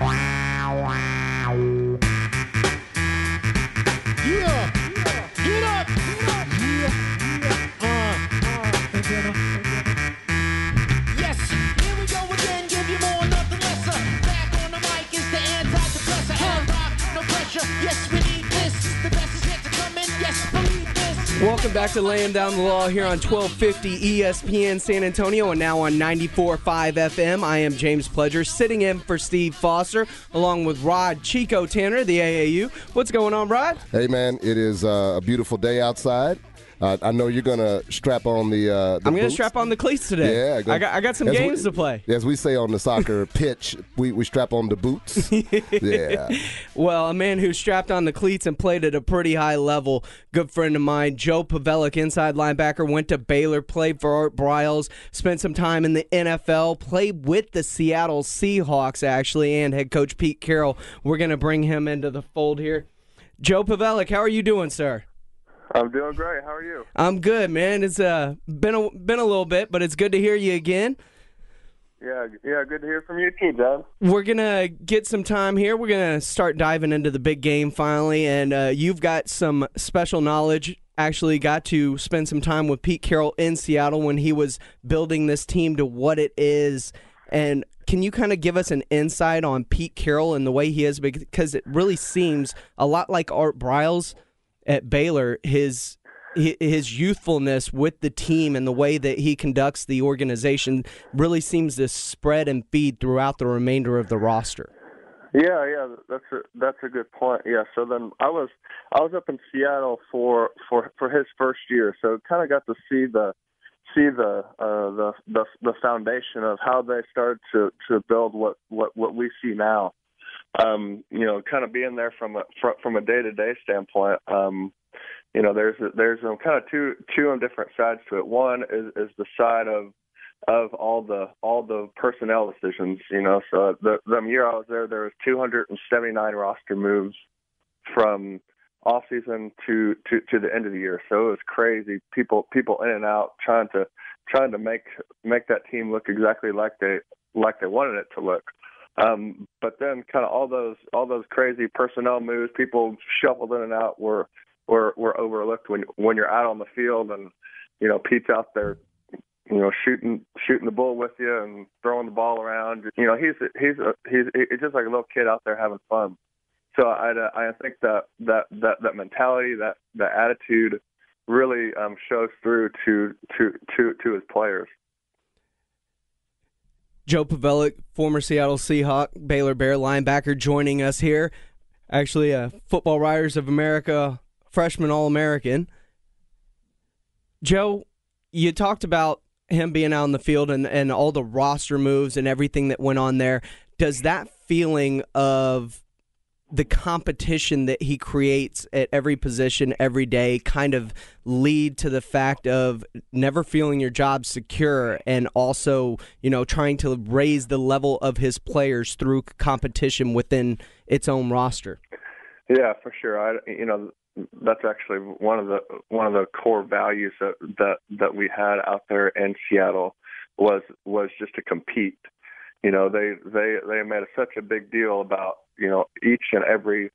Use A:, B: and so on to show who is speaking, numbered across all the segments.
A: Yeah.
B: Welcome back to Laying Down the Law here on 1250 ESPN San Antonio and now on 94.5 FM. I am James Pledger, sitting in for Steve Foster, along with Rod Chico Tanner, the AAU. What's going on, Rod?
C: Hey man, it is uh, a beautiful day outside. Uh, I know you're gonna strap on the. Uh, the
B: I'm going to
C: boots.
B: strap on the cleats today.
C: Yeah, go-
B: I got, I got some
C: as we-
B: games to play.
C: As we say on the soccer pitch, we, we strap on the boots. yeah.
B: Well, a man who strapped on the cleats and played at a pretty high level, good friend of mine, Joe Pawelek, inside linebacker, went to Baylor, played for Art Briles, spent some time in the NFL, played with the Seattle Seahawks, actually, and head coach Pete Carroll. We're going to bring him into the fold here. Joe Pawelek, how are you doing, sir?
D: I'm doing great. How are you?
B: I'm good, man. It's uh, been a, been a little bit, but it's good to hear you again.
D: Yeah, yeah, good to hear from you too, John.
B: We're gonna get some time here. We're gonna start diving into the big game finally, and uh, you've got some special knowledge. Actually, got to spend some time with Pete Carroll in Seattle when he was building this team to what it is. And can you kind of give us an insight on Pete Carroll and the way he is? Because it really seems a lot like Art Briles at Baylor. His his youthfulness with the team and the way that he conducts the organization really seems to spread and feed throughout the remainder of the roster.
D: Yeah, yeah, that's a that's a good point. Yeah, so then I was I was up in Seattle for for for his first year, so kind of got to see the see the uh the the the foundation of how they started to to build what what what we see now. Um, you know, kind of being there from a from, a day to day standpoint. Um, you know, there's there's um, kind of two two different sides to it. One is is the side of of all the all the personnel decisions. You know, so the the year I was there, there was 279 roster moves from off season to to to the end of the year. So it was crazy. People people in and out trying to trying to make make that team look exactly like they like they wanted it to look. Um, but then kind of all those all those crazy personnel moves, people shuffled in and out were were were overlooked when when you're out on the field and you know Pete's out there you know, shooting shooting the bull with you and throwing the ball around. You know, he's he's a, he's he's just like a little kid out there having fun. So I I think that that that that mentality, that that attitude, really um, shows through to to to to his players.
B: Joe Pawelek, former Seattle Seahawk, Baylor Bear linebacker, joining us here. Actually, a Football Writers of America freshman All American. Joe, you talked about him being out in the field and, and all the roster moves and everything that went on there. Does that feeling of the competition that he creates at every position every day kind of lead to the fact of never feeling your job secure and also you know trying to raise the level of his players through competition within its own roster
D: Yeah, for sure. I you know that's actually one of the one of the core values that that that we had out there in Seattle was was just to compete. You know, they they they made such a big deal about you know each and every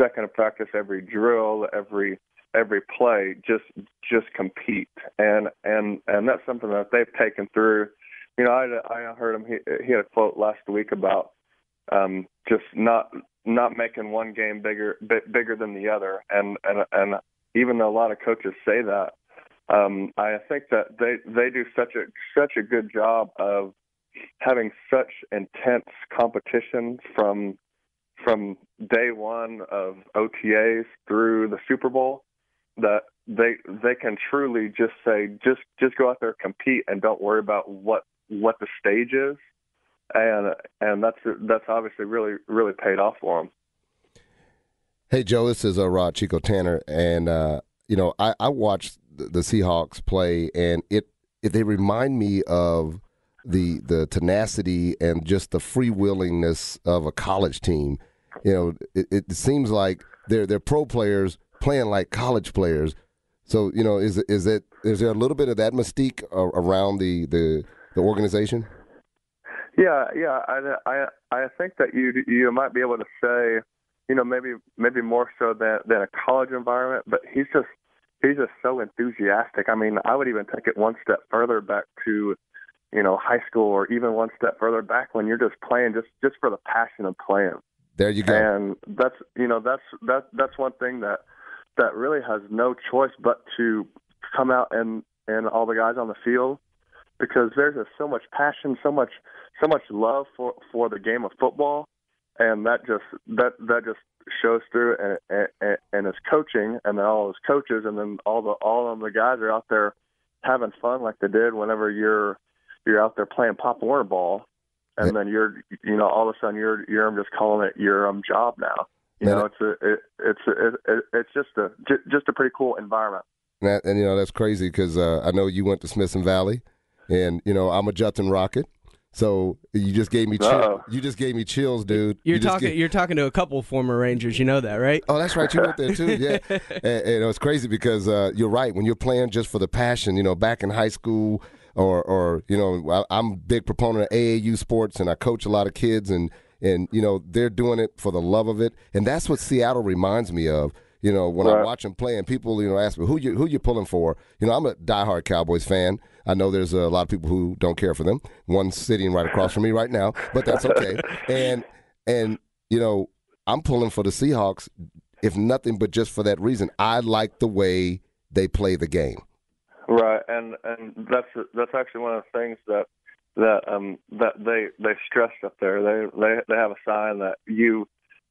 D: second of practice, every drill, every every play, just just compete, and and and that's something that they've taken through. You know, I I heard him. He, he had a quote last week about um, just not not making one game bigger bit bigger than the other, and and and even though a lot of coaches say that, um, I think that they they do such a such a good job of having such intense competition from from day one of OTAs through the Super Bowl that they they can truly just say just just go out there compete and don't worry about what what the stage is and and that's that's obviously really really paid off for them.
C: Hey Joe, this is uh, Rod Chico Tanner, and uh, you know I, I watched the, Seahawks play, and it, it they remind me of the the tenacity and just the free willingness of a college team. You know, it, it seems like they're they're pro players playing like college players. So you know, is is it is there a little bit of that mystique around the the the organization?
D: Yeah, yeah. I, I, I think that you you might be able to say, you know, maybe maybe more so than than a college environment. But he's just he's just so enthusiastic. I mean, I would even take it one step further back to, you know, high school, or even one step further back when you're just playing just just for the passion of playing.
C: There you go.
D: And that's you know that's that that's one thing that that really has no choice but to come out and and all the guys on the field because there's just so much passion, so much so much love for for the game of football, and that just that that just shows through and and, and his coaching, and then all his coaches, and then all the all of the guys are out there having fun like they did whenever you're you're out there playing Pop Warner ball, and then you're you know all of a sudden you're you're just calling it your um job now. You
C: Man,
D: know, it's a it, it's a, it, it's just a just a pretty cool environment.
C: And, that, and you know that's crazy because uh, I know you went to Smithson Valley, and you know I'm a Judson Rocket. So you just gave me chill,
D: Uh-oh.
C: you just gave me chills, dude.
B: You're
C: You just
B: talking.
C: gave-
B: You're talking to a couple former Rangers. You know that, right?
C: Oh, that's right. You went there too. Yeah, and, and it was crazy because uh, you're right. When you're playing just for the passion, you know, back in high school, or or you know, I'm a big proponent of AAU sports, and I coach a lot of kids, and and you know, they're doing it for the love of it, and that's what Seattle reminds me of. You know, when I watch them play, and people, you know, ask me who you who you pulling for. You know, I'm a diehard Cowboys fan. I know there's a lot of people who don't care for them. One sitting right across from me right now, but that's okay. and and you know, I'm pulling for the Seahawks, if nothing but just for that reason. I like the way they play the game.
D: And and that's that's actually one of the things that that um that they they stressed up there. They they they have a sign that you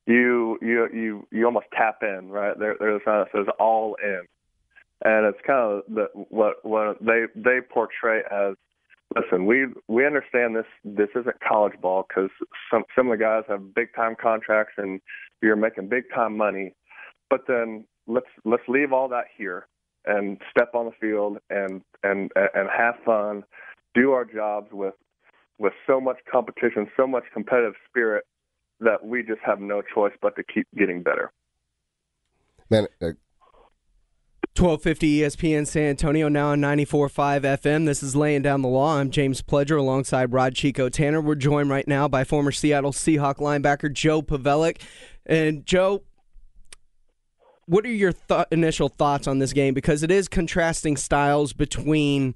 D: you you you you almost tap in, right? There there's a sign that says all in, and it's kind of the what what they they portray as. Listen, we we understand this. This isn't college ball because some some of the guys have big time contracts and you're making big time money. But then let's let's leave all that here and step on the field and and and have fun, do our jobs with with so much competition, so much competitive spirit that we just have no choice but to keep getting better.
C: Man, uh,
B: 1250 ESPN San Antonio, now on 94.5 FM. This is Laying Down the Law. I'm James Pledger alongside Rod Chico Tanner. We're joined right now by former Seattle Seahawk linebacker Joe Pawelek. And Joe, what are your th- initial thoughts on this game? Because it is contrasting styles between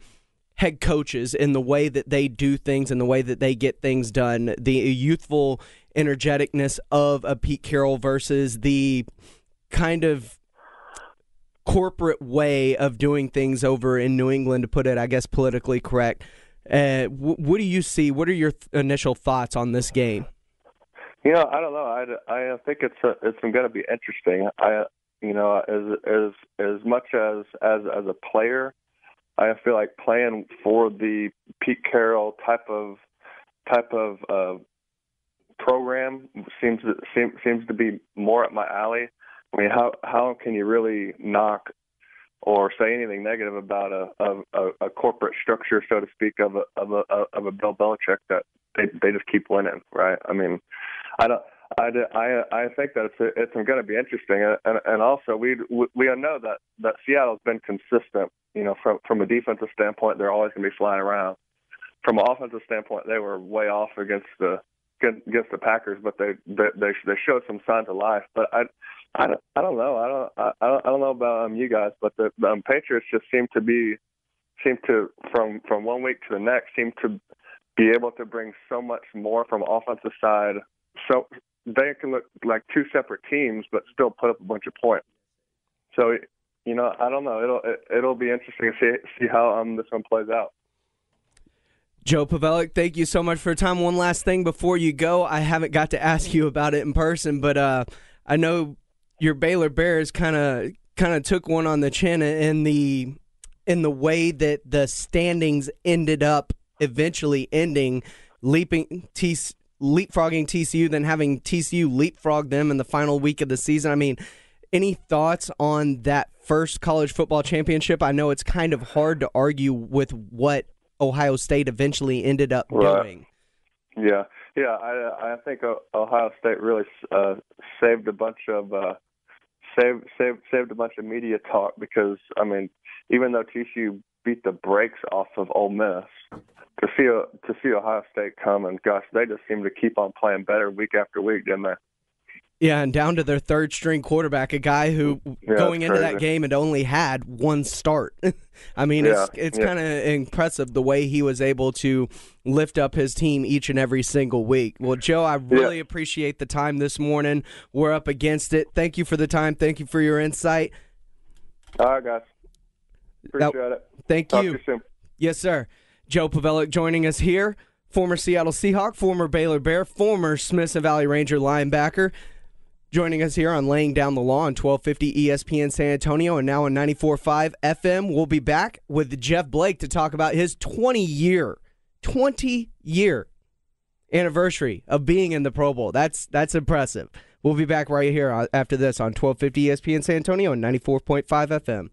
B: head coaches in the way that they do things and the way that they get things done. The youthful energeticness of a Pete Carroll versus the kind of corporate way of doing things over in New England, to put it, I guess, politically correct. Uh, wh- what do you see? What are your th- initial thoughts on this game?
D: You know, I don't know. I, I think it's a, it's going to be interesting. I you know as as as much as as as a player, I feel like playing for the Pete Carroll type of type of uh, program seems seems seems to be more at my alley. I mean, how how can you really knock or say anything negative about a a, a corporate structure, so to speak, of a of a of a Bill Belichick that they they just keep winning, right? I mean, I don't. I, I, I think that it's it's going to be interesting, and and also we we know that that Seattle's been consistent. You know, from from a defensive standpoint, they're always going to be flying around. From an offensive standpoint, they were way off against the against the Packers, but they they they, showed some signs of life. But I I don't, I don't know. I don't I don't I don't know about um, you guys, but the, the um, Patriots just seem to be seem to from from one week to the next seem to be able to bring so much more from offensive side. So they can look like two separate teams, but still put up a bunch of points. So you know, I don't know. It'll it, it'll be interesting to see see how um this one plays out.
B: Joe Pawelek, thank you so much for your time. One last thing before you go, I haven't got to ask you about it in person, but uh, I know your Baylor Bears kind of kind of took one on the chin in the in the way that the standings ended up eventually ending, leaping T, leapfrogging TCU, then having TCU leapfrog them in the final week of the season. I mean, any thoughts on that first college football championship? I know it's kind of hard to argue with what Ohio State eventually ended up
D: Right.
B: doing.
D: Yeah, yeah. I I think Ohio State really uh, saved a bunch of uh, saved saved saved a bunch of media talk because I mean, even though TCU beat the brakes off of Ole Miss, to see to see Ohio State come and gosh, they just seem to keep on playing better week after week, didn't they?
B: Yeah, and down to their third string quarterback, a guy who
D: Yeah,
B: going into that game had only had one start. I mean, it's
D: Yeah,
B: it's
D: yeah.
B: kind of impressive the way he was able to lift up his team each and every single week. Well, Joe, I really appreciate the time this morning. We're up against it. Thank you for the time. Thank you for your insight.
D: All right, guys. Appreciate it.
B: Thank
D: Talk
B: you.
D: to you soon.
B: Yes, sir. Joe Pawelek joining us here, former Seattle Seahawk, former Baylor Bear, former Smithson Valley Ranger linebacker. Joining us here on Laying Down the Law on 1250 ESPN San Antonio and now on 94.5 FM. We'll be back with Jeff Blake to talk about his 20 year, 20 year anniversary of being in the Pro Bowl. That's that's impressive. We'll be back right here uh, after this on 1250 ESPN San Antonio and 94.5 FM.